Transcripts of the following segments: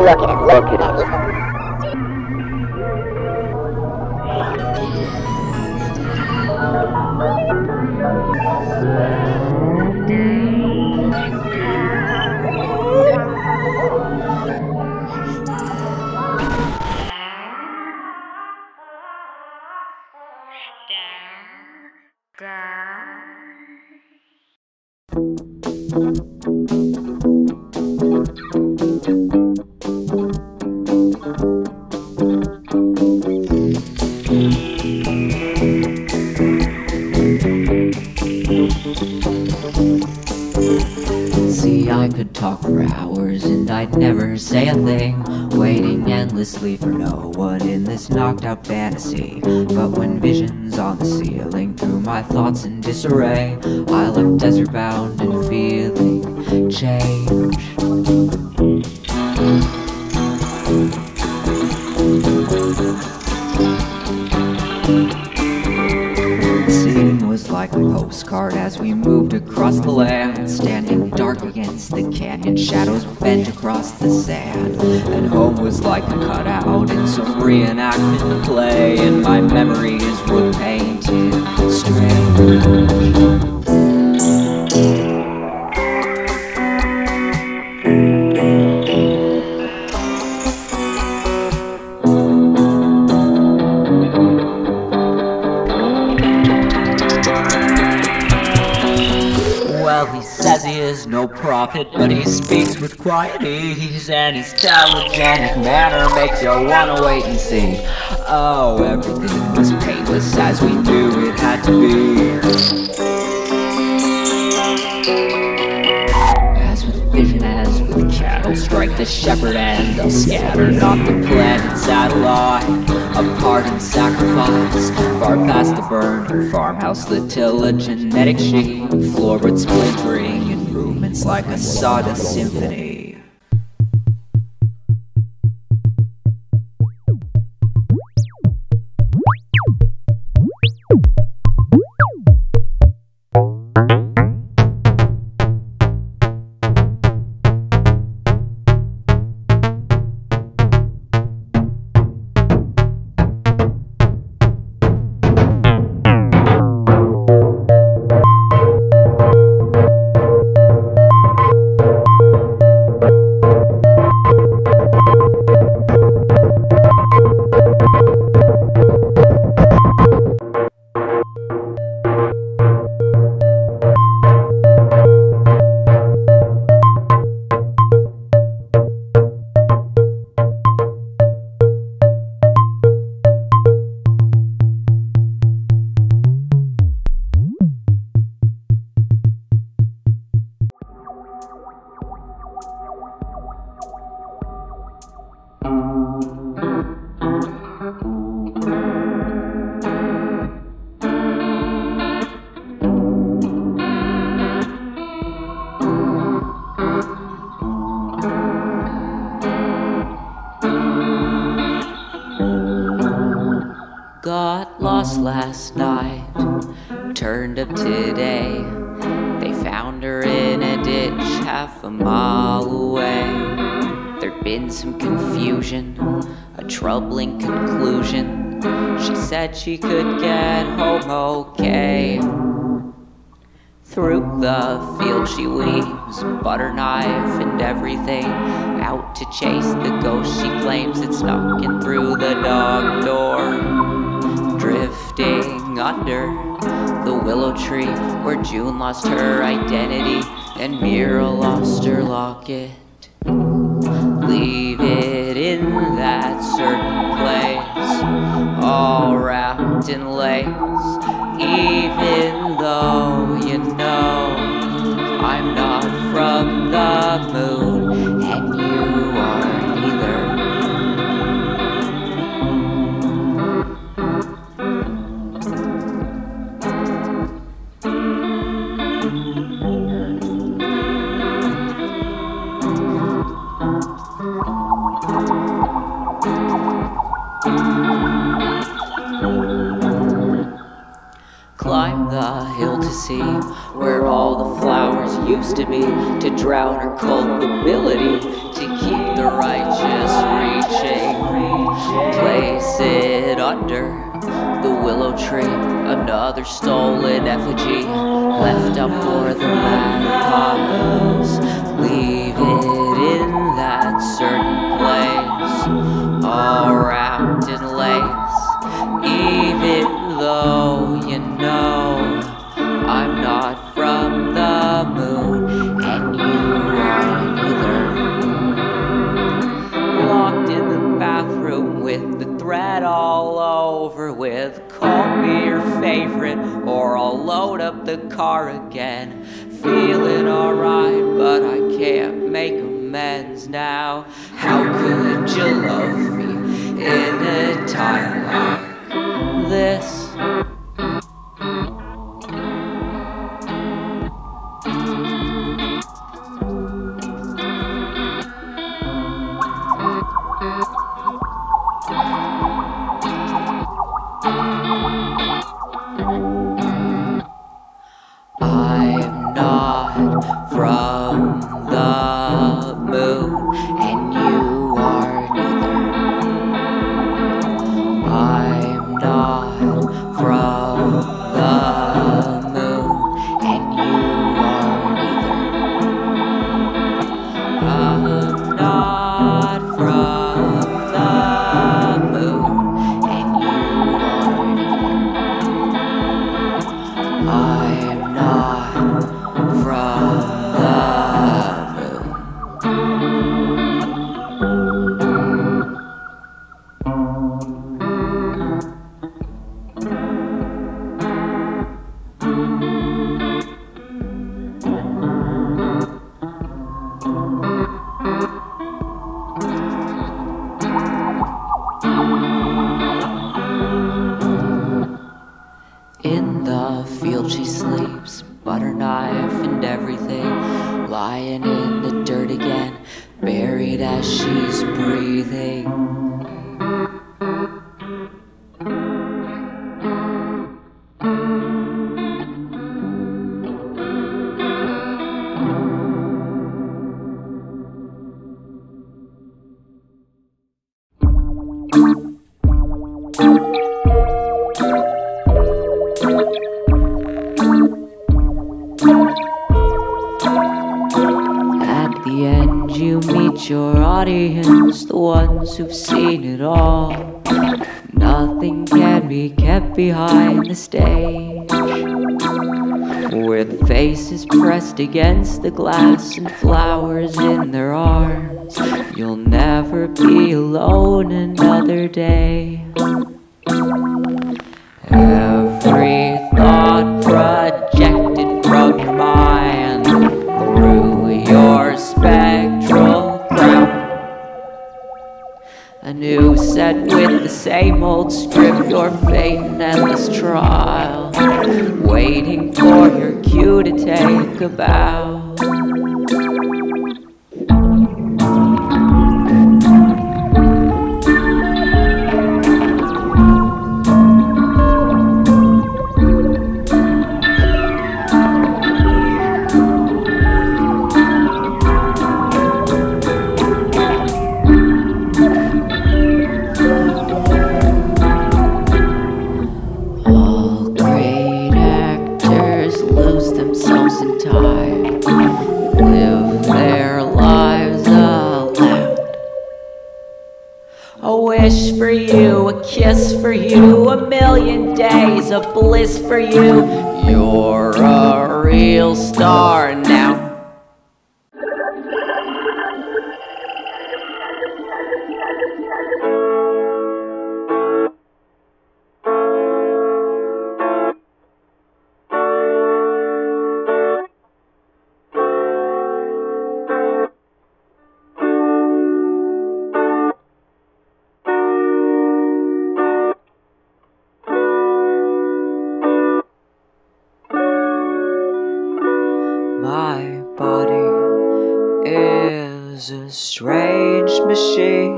Look at him, look at him. See, I could talk for hours and I'd never say a thing. Waiting endlessly for no one in this knocked out fantasy. But when visions on the ceiling my thoughts in disarray, I left desert bound and feeling change. The scene was like a postcard as we moved across the land, standing dark against the canyon, shadows bent across the sand. And home was like a cutout in some reenactment play, and my memories were painted no prophet, but he speaks with quiet ease, and his telegenic manner makes you wanna wait and see. Oh, everything was painless as we knew it had to be. As with vision, as with cattle, strike the shepherd and they'll scatter, not the planet's satellite. Apart in sacrifice, far past the burned farmhouse, the tillage, genetic sheet, floorboard splintering in movements like a sawdust symphony. Today. They found her in a ditch half a mile away. There'd been some confusion, a troubling conclusion. She said she could get home okay. Through the field she weaves, butter knife and everything. Out to chase the ghost she claims it's knocking through the dog door. Drifting under the willow tree where June lost her identity and Mira lost her locket. Leave it in that certain place, all wrapped in lace. To drown our culpability, to keep the righteous reaching. Place it under the willow tree, another stolen effigy left up for the mad cause. Leave it in that certain place, all wrapped in lace, even though you know I'm over with call me your favorite or I'll load up the car again. Feeling alright, but I can't make amends now. How could you love me in a time like this? Who've seen it all. Nothing can be kept behind the stage. With faces pressed against the glass and flowers in their arms, you'll never be alone another day. New set with the same old script, your fate and endless trial. Waiting for your cue to take a bow. Days of bliss for you. You're a real star now. A strange machine.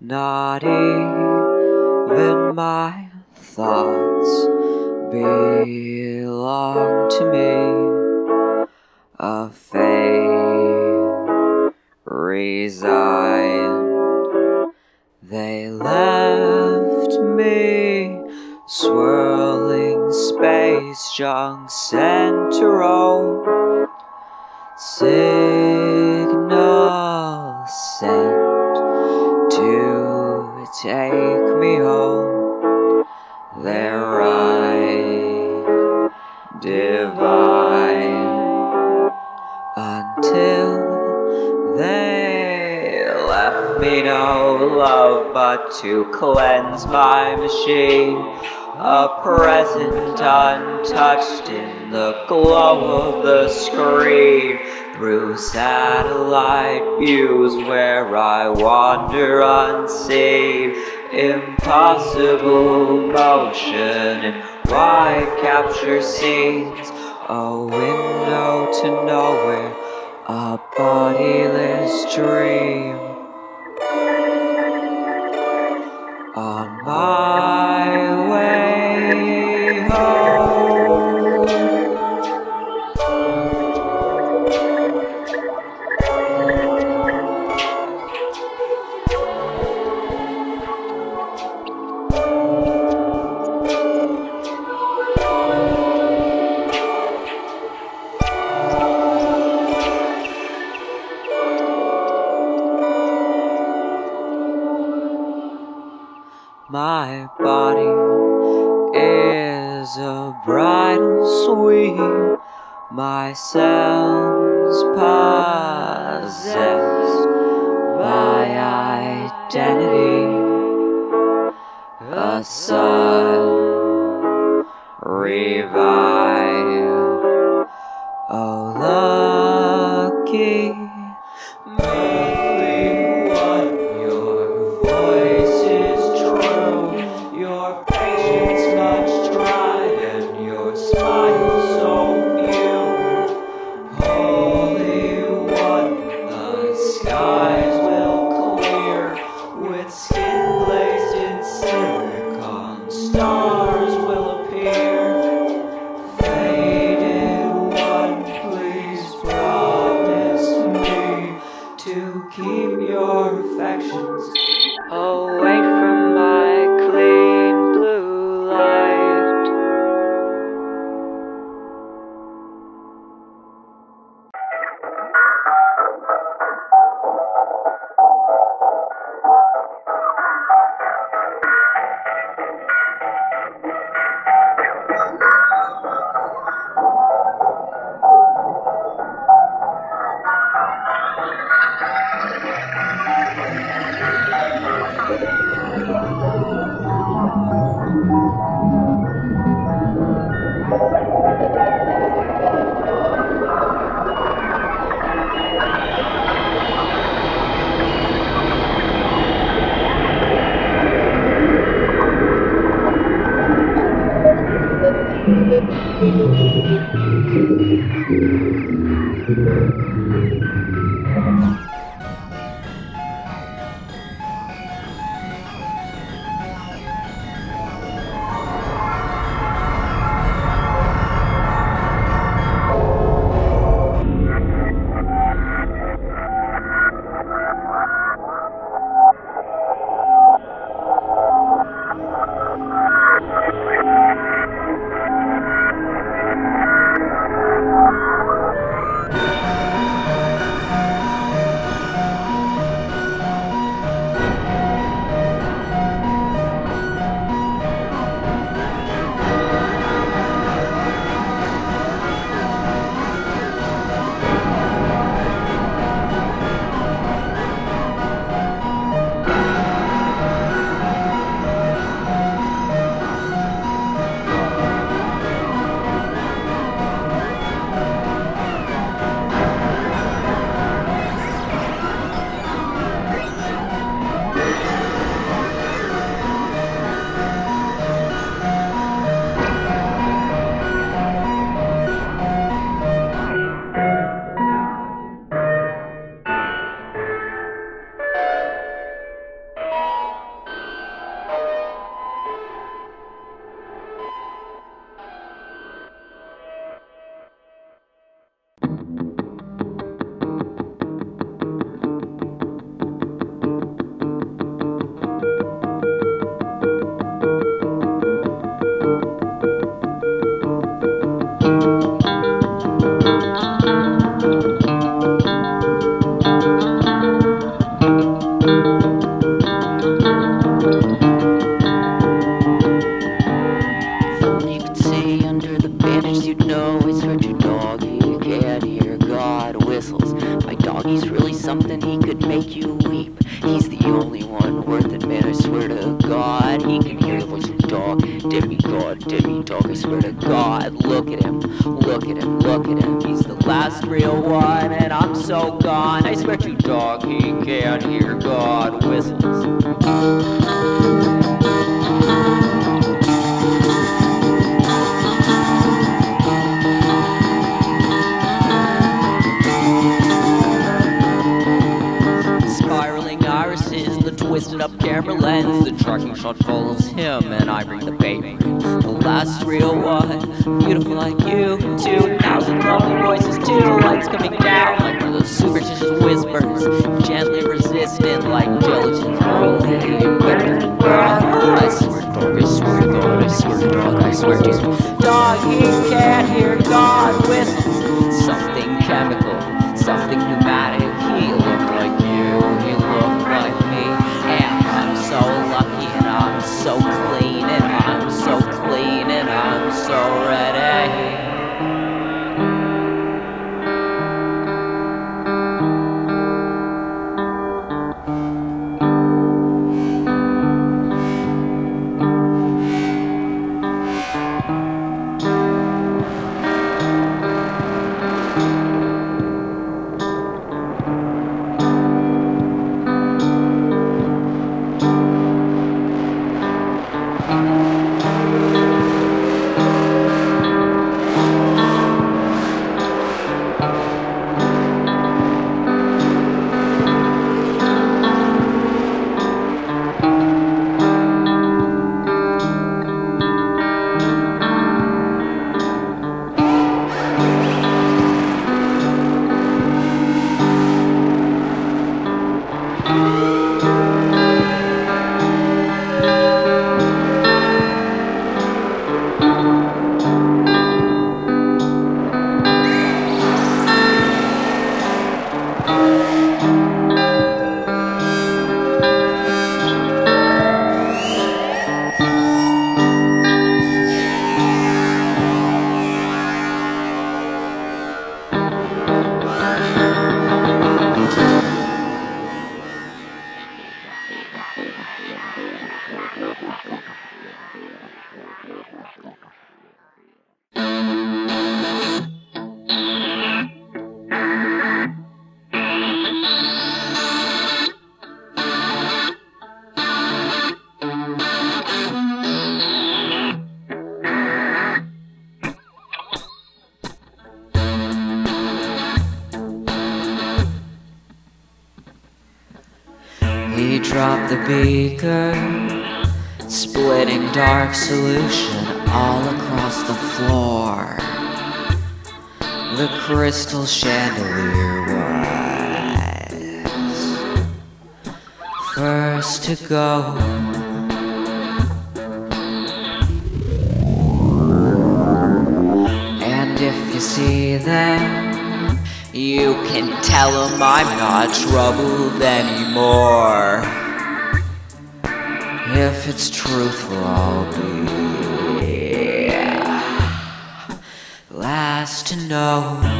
Not even my thoughts belong to me. A fate resigned. They left me swirling space junk roam. Signal sent to take me home. Their right divine until they left me no love but to cleanse my machine. A present untouched in the glow of the screen through satellite views where I wander unseen. Impossible motion in wide capture scenes. A window to nowhere, a bodiless dream. On my My body is a bridal suite. My cells possessed by identity. A sun revive. Twisted up camera lens, the tracking shot follows him, and I bring the baby. The last real one, beautiful like you. Two thousand lovely voices, two lights coming down like one of those superstitious whispers, gently resistant like diligence. Rolling, I swear to dog, I swear to God, I swear to dog, I swear to dog. He can't hear God whistles. Something chemical, something pneumatic. He beaker, splitting dark solution all across the floor. The crystal chandelier was first to go. And if you see them, you can tell them I'm not troubled anymore. If it's truthful, I'll be last to know.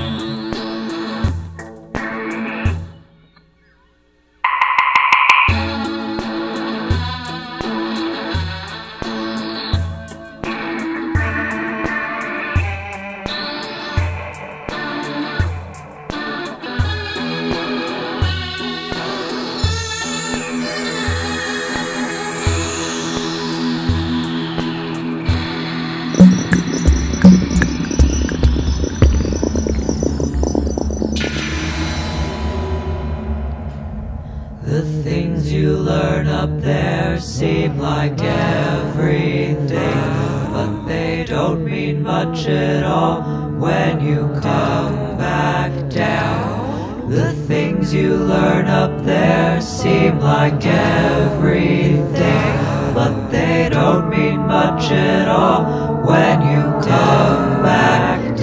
At all when you come back down. The things you learn up there seem like everything, but they don't mean much at all when you come back